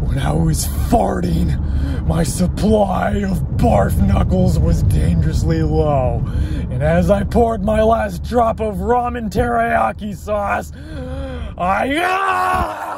when I was farting, my supply of barf knuckles was dangerously low. And as I poured my last drop of ramen teriyaki sauce, I. Ah!